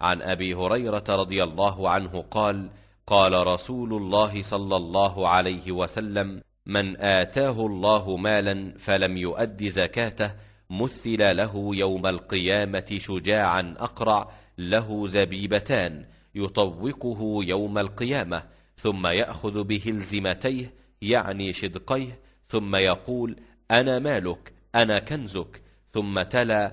عن أبي هريرة رضي الله عنه قال قال رسول الله صلى الله عليه وسلم من آتاه الله مالا فلم يؤد زكاته مثل له يوم القيامة شجاعا أقرع له زبيبتان يطوقه يوم القيامة ثم يأخذ بهلزمتيه يعني شدقيه ثم يقول أنا مالك أنا كنزك. ثم تلا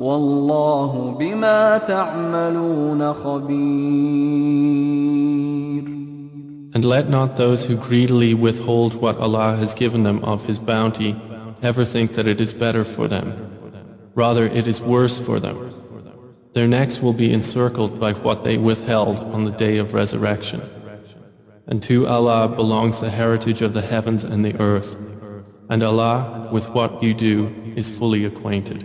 والله بما تعملون خبير And let not those who greedily withhold what Allah has given them of His bounty ever think that it is better for them. Rather, it is worse for them. Their necks will be encircled by what they withheld on the day of resurrection. And to Allah belongs the heritage of the heavens and the earth. And Allah, with what you do, is fully acquainted.